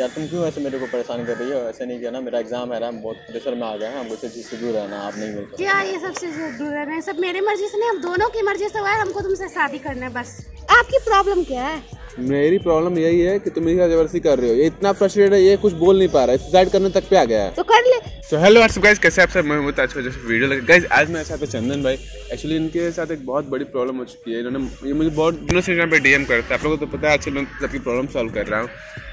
यार तुम क्यों ऐसे मेरे को परेशान कर रही हो? ऐसे नहीं किया ना मेरा एग्ज़ाम है रहा हम बहुत प्रेशर में आ गए हैं हमको इस चीज़ से दूर रहना आप नहीं मिलते क्या ये सब सबसे दूर रहना है? सब मेरी मर्ज़ी से नहीं हम दोनों की मर्ज़ी से हुआ है हमको तुमसे शादी करना है बस। आपकी प्रॉब्लम क्या है? मेरी प्रॉब्लम यही है कि तुम मेरी ज़बरदस्ती कर रहे हो ये इतना फ्रस्ट्रेटेड है ये कुछ बोल नहीं पा रहा है सुसाइड करने तक पे आ गया है। तो कर ले सो हेलो व्हाट्सअप गाइज़ कैसे आप सब? मैं हूँ आज जैसे वीडियो लगे गाइज़ आज मेरे साथ है चंदन भाई। एक्चुअली इनके साथ एक बहुत बड़ी प्रॉब्लम हो चुकी है। इन्होंने ये मुझे बहुत दिनों से यहाँ पे डीएम करता है। आप लोगों को तो पता है आज मैं सबकी प्रॉब्लम सॉल्व कर रहा हूँ।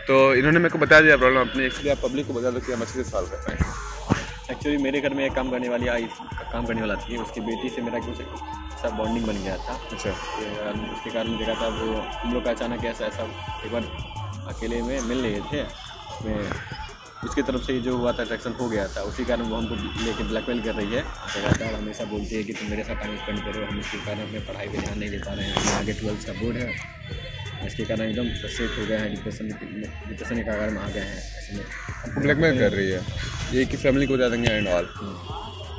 तो इन्होंने मेरे को बता दिया प्रॉब्लम अपनी एक्चुअली आप पब्लिक को बता दो कि हम अच्छे से सॉल्व कर पाएँ एक्चुअली मेरे घर में एक काम करने वाली आई काम करने वाला थी। उसकी बेटी से मेरा कुछ ऐसा बॉन्डिंग बन गया था। अच्छा। उसके कारण देखा था वो हम लोग का अचानक ऐसा ऐसा एक बार अकेले में मिल रहे थे। उसमें उसकी तरफ़ से जो हुआ था अट्रैक्शन हो गया था उसी कारण वो हमको लेके ब्लैकमेल कर रही है। जगह और हमेशा बोलती है कि तुम मेरे साथ टाइम स्पेंड करो हम इसके कारण अपने पढ़ाई पर ध्यान नहीं दे पा रहे हैं। आगे ट्वेल्थ का बोर्ड है। इसके कारण एकदम फ्रस्ट्रेट हो गए हैं डिप्रेशन डिप्रेशन के कारण में आ गए हैं। ऐसे में ब्लैकमेल कर रही है। ये कि फैमिली को बता देंगे एंड ऑल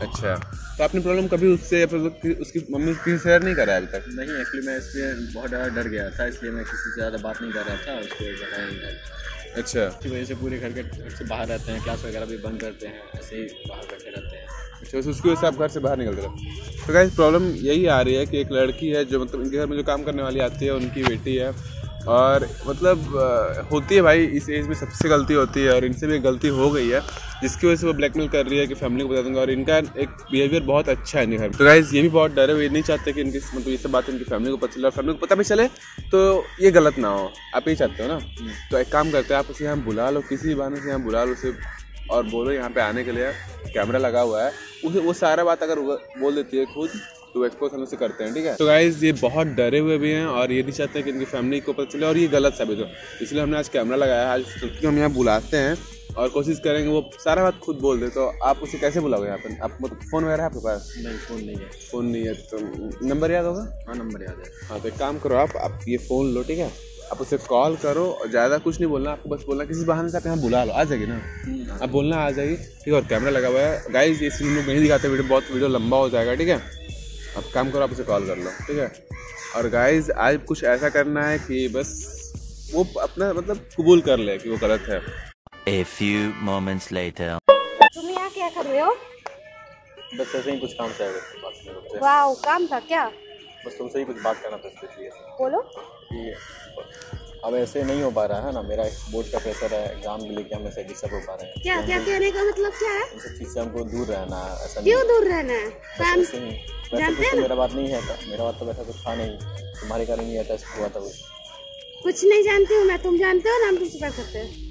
अच्छा। तो आपने प्रॉब्लम कभी उससे या फिर उसकी- मम्मी किसी शेयर नहीं करा है अभी तक? नहीं एक्चुअली मैं इसलिए बहुत ज़्यादा डर गया था इसलिए मैं किसी से ज़्यादा बात नहीं कर रहा था उसको बताया नहीं था। अच्छा। इसी वजह से पूरे घर के घर से बाहर रहते हैं क्लास वगैरह भी बंद करते हैं ऐसे ही बाहर बैठे रहते हैं। अच्छा बस उसकी वजह से आप घर से बाहर निकलते रहे। तो गाइस प्रॉब्लम यही आ रही है कि एक लड़की है जो मतलब इनके घर में जो काम करने वाली आती है उनकी बेटी है और मतलब होती है भाई इस एज में सबसे गलती होती है और इनसे भी गलती हो गई है जिसकी वजह से वो ब्लैकमेल कर रही है कि फैमिली को बता दूँगा और इनका एक बिहेवियर बहुत अच्छा है इनके घर तो गाइज़ ये भी बहुत डरे हुए ये नहीं चाहते कि इनकी मतलब ये सब बात इनकी फैमिली को पता चले और फैमिली को पता भी चले तो ये गलत ना हो। आप यही चाहते हो ना? तो एक काम करते हैं आप उसे यहाँ बुला लो किसी भी बहाने से यहाँ बुला लो उसे और बोलो यहाँ पे आने के लिए कैमरा लगा हुआ है। उसे वो सारा बात अगर बोल देती है खुद तो एक्सपोज हम उसे करते हैं ठीक है? तो गाइज़ ये बहुत डरे हुए भी हैं और ये नहीं चाहते कि इनकी फैमिली को पता चले और ये गलत साबित हो। इसलिए हमने आज कैमरा लगाया आज उसको हम यहाँ बुलाते हैं और कोशिश करेंगे वो सारा बात खुद बोल दे। तो आप उसे कैसे बुलाओगे यहाँ पर? आप मतलब फ़ोन वगैरह है आपके पास? नहीं फ़ोन नहीं है। फ़ोन नहीं है तो नंबर याद होगा? हाँ नंबर याद है। हाँ तो एक काम करो आप आप ये फ़ोन लो ठीक है? आप उसे कॉल करो और ज़्यादा कुछ नहीं बोलना आपको बस बोलना किसी बहाने से आप यहाँ बुला लो आ जाएगी ना? आप बोलना आ जाएगी ठीक है? और कैमरा लगा हुआ है गाइज़ ये सीन लोग नहीं दिखाते वीडियो बहुत वीडियो लंबा हो जाएगा ठीक है? आप काम करो आप उसे कॉल कर लो ठीक है? और गाइज़ आज कुछ ऐसा करना है कि बस वो अपना मतलब कबूल कर ले कि वो गलत है। A few moments later. तुम यहाँ क्या कर रहे हो? बस ऐसे ही कुछ काम था वाह काम था क्या? बस तुमसे ही कुछ बात करना था इसलिए। बोलो। कि अब ऐसे नहीं हो पा रहा है ना मेरा बोर्ड का प्रेशर है एग्ज़ाम भी लेके हम ऐसे डिस्टर्ब हो पा रहे हैं। क्या क्या कहने का मतलब क्या है? इन सब चीज़ से हमको दूर रहना है ऐसा क्यों दूर रहना है? ही। वैसे जानते कुछ हैं तो मेरा बात नहीं है था मेरा बात तो वैसा कुछ था नहीं। तुम्हारे कारण ही ऐसा हुआ था कुछ। कुछ नहीं जानती हूँ मैं तुम जानते हो ना हम तुमसे क्या करते हैं।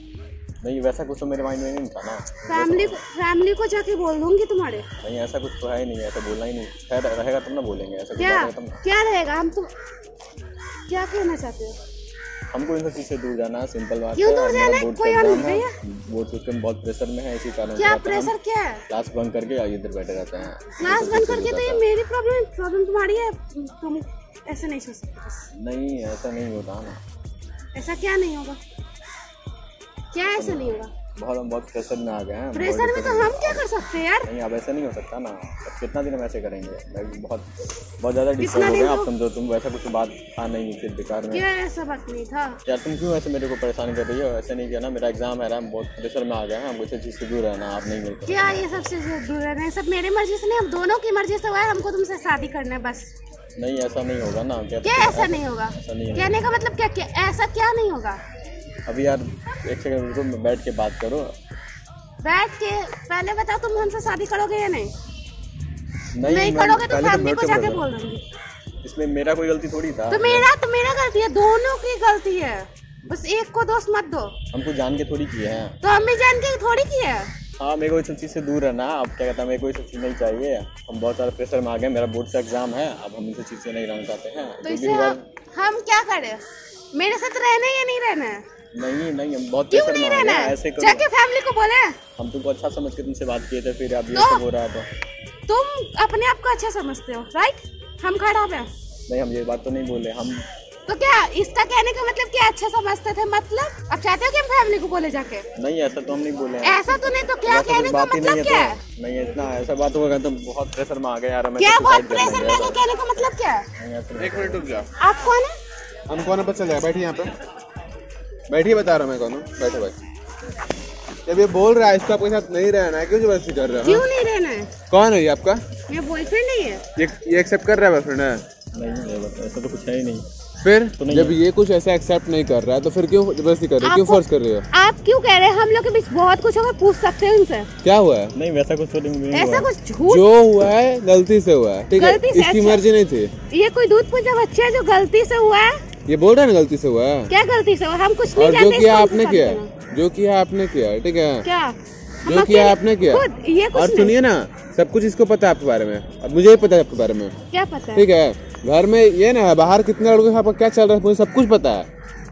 नहीं वैसा कुछ तो मेरे माइंड में नहीं था ना। फैमिली को फैमिली को जाके बोल दूँगी तुम्हारे। नहीं ऐसा कुछ तो है ही नहीं ऐसा बोलना ही नहीं। खैर रहेगा तुम ना बोलेंगे ऐसा क्या बात। क्या रहेगा? हम तुम क्या कहना चाहते हो? हमको इन सब चीज़ से दूर जाना है सिंपल बात क्यों दूर जाना? है? कोई हल नहीं है। बोर्ड सिस्टम बहुत प्रेशर में है इसी कारण क्या प्रेशर क्या है? क्लास बंद करके आगे इधर बैठे रहते हैं। क्लास बंद करके तो ये मेरी प्रॉब्लम प्रॉब्लम तुम्हारी है। तुम ऐसे नहीं सोच सकते। नहीं ऐसा नहीं होता ना। ऐसा क्या नहीं होगा? क्या ऐसा नहीं होगा? बहुत हम बहुत प्रेशर में आ गए हैं प्रेशर में तो हम क्या कर सकते हैं यार? नहीं अब ऐसा नहीं हो सकता ना। अब कितना दिन हम ऐसे करेंगे? मैं बहुत बहुत ज़्यादा डिस्टर्ब हो गए आप समझो तुम वैसा कुछ बात था नहीं फिर बेकार में। क्या ऐसा बात नहीं था? यार तुम क्यों ऐसे मेरे को परेशान कर रही हो? ऐसे नहीं किया ना। मेरा एग्ज़ाम है हम बहुत प्रेशर में आ गए हैं। हमको इस चीज़ से दूर रहना आप नहीं मिलते क्या ये सबसे दूर रहना है? सब मेरी मर्ज़ी से नहीं हम दोनों की मर्ज़ी से हुआ है। हमको तुमसे शादी करना है बस। नहीं ऐसा नहीं होगा ना। क्या ऐसा नहीं होगा। कहने का मतलब क्या क्या ऐसा क्या नहीं होगा? अभी यार एक सेकंड रुको मैं बैठ के बात करो। बैठ के पहले बताओ तुम हमसे शादी करोगे या नहीं? नहीं नहीं करोगे तो फैमिली को जाके बोल? दूँगी। इसमें मेरा कोई गलती थोड़ी था। तो मेरा तो मेरा गलती है दोनों की गलती है। बस एक को दोष मत दो। हमको जान के थोड़ी किया है। तो हम भी जान के थोड़ी की है? हाँ मेरे को इस सब चीज़ से दूर रहना अब क्या कहता है मेरे को सब चीज़ नहीं चाहिए। हम बहुत सारे प्रेशर में आ गए मेरा बोर्ड का एग्ज़ाम है अब हम इस चीज़ से नहीं रहना चाहते हैं। तो इसे हम क्या करें? मेरे साथ रहना है या नहीं रहना है? नहीं नहीं हम बहुत क्यों नहीं रहना है ऐसे करो। जाके फैमिली को बोले। हम तुमको अच्छा समझ के तुमसे बात किए थे फिर अब ये तो- सब हो रहा है तो। तुम अपने आप को अच्छा समझते हो राइट हम खराब है नहीं हम ये बात तो नहीं बोले हम तो क्या इसका कहने का मतलब क्या अच्छा समझते थे मतलब? अब चाहते हो कि हम फैमिली को बोले जाके? नहीं ऐसा तो हम नहीं बोले ऐसा तो नहीं तो क्या कहने का मतलब नहीं क्या है तो। नहीं इतना ऐसा बात होगा तो बहुत प्रेशर में आ गए यार क्या तो बहुत प्रेशर में कहने का मतलब क्या? है। एक मिनट रुक जाओ। आप कौन है? हम कौन है? पता चल जाएगा बैठिए यहाँ पे। बैठिए बता रहा हूँ मैं कौन हूँ? बैठो भाई जब ये बोल रहा है इसको आपके साथ नहीं रहना है क्यों ज़बरदस्ती कर रहा है क्यों नहीं रहना है? कौन है ये आपका? मेरा बॉयफ्रेंड नहीं है। ये ये एक्सेप्ट कर रहा है बॉयफ्रेंड है? नहीं ये ऐसा तो कुछ है ही नहीं। फिर तो नहीं जब ये कुछ ऐसा एक्सेप्ट नहीं कर रहा है तो फिर क्यों ज़बरदस्ती कर रहे हो? क्यों फोर्स कर रहे हो? आप क्यों कह रहे हैं? हम लोग के बीच बहुत कुछ होगा पूछ सकते हैं उनसे। क्या हुआ है? नहीं वैसा कुछ तो नहीं ऐसा कुछ झूठ जो हुआ है गलती से हुआ है ठीक है? गलती से, इसकी अच्छा। मर्ज़ी नहीं थी। ये कोई दूध पूजा बच्चा है जो गलती से हुआ है? ये बोल रहे है गलती से हुआ है। क्या गलती से हुआ? हम कुछ नहीं और जो किया आपने किया जो किया आपने किया ठीक है? क्या? जो किया आपने किया। ये कुछ और सुनिए ना सब कुछ इसको पता है आपके बारे में। अब मुझे भी पता है आपके बारे में। क्या पता है? ठीक है? घर में ये ना है बाहर कितने लड़कों के साथ क्या चल रहा है मुझे सब कुछ पता है।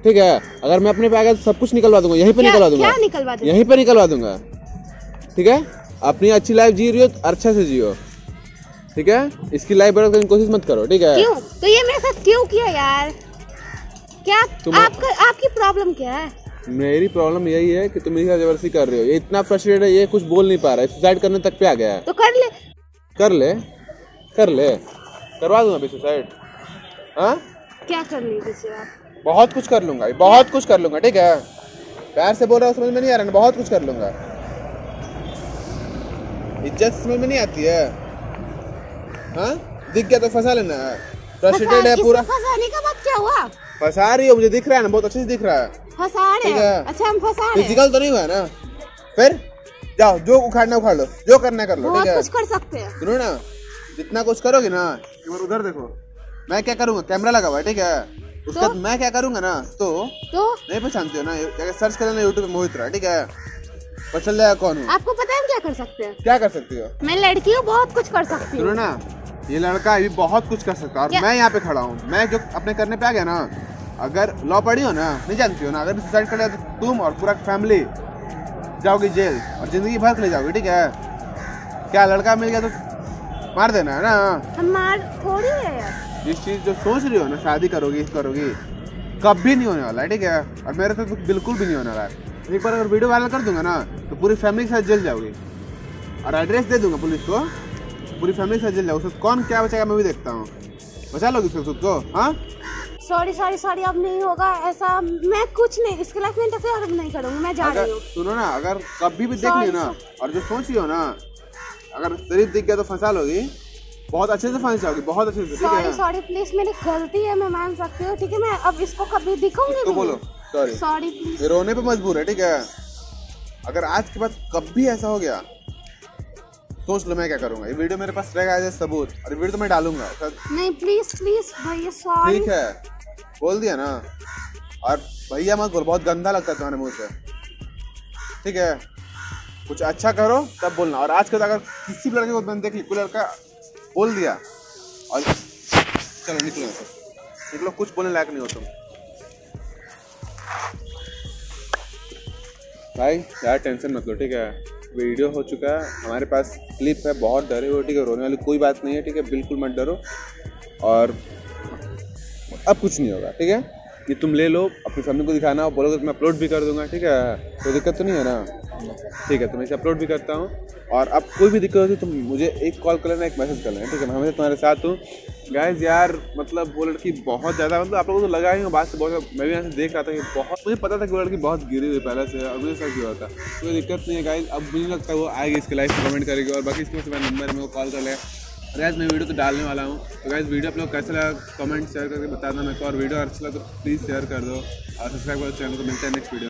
ठीक है? अगर मैं अपने पे आ गया तो सब कुछ निकलवा दूँगा यहीं पे निकलवा दूँगा। क्या निकलवा दूँगा? यहीं पे निकलवा दूँगा। ठीक है? अपनी अच्छी लाइफ जी रही हो तो अच्छा से जियो। ठीक है? इसकी लाइफ बर्बाद करने की कोशिश मत करो ठीक है? क्यों? तो ये मेरे साथ क्यों किया यार? क्या आपका आपकी प्रॉब्लम क्या है? मेरी प्रॉब्लम यही है कि तुम साथ ज़बरदस्ती कर रहे हो। ये इतना फ्रस्ट्रेटेड है ये कुछ बोल नहीं पा रहा है। सुसाइड करने तक पे आ गया है। तो कर ले। कर ले। कर ले। करवा दूँगा अभी सुसाइड हाँ? क्या कर लीजिए आप? बहुत कुछ कर लूँगा बहुत कुछ कर लूँगा ठीक है? प्यार से बोल रहा हूँ समझ में नहीं आ रहा ना बहुत कुछ कर लूँगा। इज़्ज़त समझ में नहीं आती है। हाँ? दिख गया तो फंसा लेना। फ्रस्ट्रेटेड है पूरा। फंसाने का बात क्या हुआ? फंसा रही हो मुझे दिख रहा है ना बहुत अच्छे से दिख रहा है। फंसा रहे हैं? अच्छा हम फंसा रहे हैं। फ़िज़िकल तो नहीं हुआ ना? फिर? जाओ जो उखाड़ना उखाड़ लो जो करना कर लो ठीक है? कुछ कर सकते हैं। सुनो ना जितना कुछ करोगे ना एक बार उधर देखो। मैं क्या करूँगा? कैमरा लगा हुआ है ठीक है? उसके बाद मैं क्या करूँगा ना तो? तो? नहीं पहचानते हो ना सर्च कर लेना यूट्यूब पे मोहित राय ठीक है? पता चल जाएगा कौन हूँ? आपको पता है हम क्या कर सकते हैं? क्या कर सकती हो? मैं लड़की हूँ बहुत कुछ कर सकती सुनो हूँ। ना ये लड़का अभी बहुत कुछ कर सकता है और मैं यहाँ पे खड़ा हूँ। मैं जो अपने करने पे आ गया ना अगर लॉ पढ़ी हो ना नहीं जानती हो ना अगर सुसाइड कर लिया तो तुम और पूरा फैमिली जाओगी जेल और ज़िंदगी भर लिए जाओगी ठीक है? क्या लड़का मिल गया तो मार देना है ना? हम मार थोड़ी है यार। जिस चीज़ जो सोच रही हो ना शादी करोगी करोगी कभी नहीं होने वाला है ठीक है? और मेरे साथ तो बिल्कुल भी नहीं होने वाला है। एक बार अगर वीडियो वायरल कर दूँगा ना तो पूरी फैमिली के साथ जेल जाओगी। और एड्रेस दे दूँगा पुलिस को। पूरी फैमिली के साथ जेल जाओगे कौन क्या बचेगा मैं भी देखता हूँ। बचा लोगी उसको खुद को? हाँ? सॉरी सॉरी सॉरी अब नहीं होगा ऐसा मैं कुछ नहीं इसके लाइफ में इंटरफेयर नहीं करूँगी मैं जा रही हूँ। सुनो ना अगर कभी भी देख लियो ना और जो सोच रही हो ना अगर शरीर दिख गया तो फंसा लोगी बहुत अच्छे से फंस जाओगी बहुत अच्छे से सॉरी सॉरी प्लीज़ मेरी गलती है मैं मान सकती हूँ ठीक है? मैं अब इसको कभी दिखाऊँगी तो बोलो सॉरी सॉरी प्लीज़ रोने पे मजबूर है ठीक है? अगर आज के बाद कभी ऐसा हो गया सोच लो मैं क्या करूँगा। ये वीडियो मेरे पास रहेगा एज ए सबूत और वीडियो तो मैं डालूँगा नहीं प्लीज़ प्लीज़ भैया सॉरी ठीक है? बोल दिया ना। और भैया मत बोल, बहुत गंदा लगता है तुम्हारे मुँह से। ठीक है? कुछ अच्छा करो, तब बोलना। और आज के बाद अगर किसी भी लड़के को मैंने देख ली कोई लड़का बोल दिया, और चलो निकलो यहाँ से। निकलो, कुछ बोलने लायक नहीं हो तुम। भाई, यार टेंशन मत लो, ठीक है? वीडियो हो चुका है, हमारे पास क्लिप है, बहुत डरे हो ठीक है? रोने वाली कोई बात नहीं है, ठीक है? बिल्कुल मत डरो। और अब कुछ नहीं होगा, ठीक है? ये तुम ले लो, अपनी फैमिली को दिखाना, और बोलोगे तो मैं अपलोड भी कर दूँगा, ठीक है? कोई दिक्कत तो नहीं है ना? ठीक है तो मैं इसे अपलोड भी करता हूँ। और अब कोई भी दिक्कत होती तो मुझे एक कॉल कर लेना, एक मैसेज कर लेना, ठीक है? मैं हमेशा तुम्हारे साथ हूँ। गाइज़ यार मतलब वो लड़की बहुत ज़्यादा मतलब आप लोगों को तो लगा ही बात से बहुत मैं भी यहाँ से देख रहा था कि बहुत, मुझे पता था कि वो लड़की बहुत गिरी हुई पहले से, और मुझे सब हुआ था। कोई दिक्कत नहीं है गाइज़ अब मुझे लगता है वो आएगी इसके लाइफ में कमेंट करेगी, और बाकी इसके मेरा नंबर में वो कॉल कर ले। और गैस मैं वीडियो तो डालने वाला हूँ। तो गैस वीडियो आप लोग कैसा लगा कमेंट शेयर करके बताना मेरे को, और वीडियो अच्छा लगा तो प्लीज़ शेयर कर दो। और सब्सक्राइब करो चैनल को मिलता है नेक्स्ट वीडियो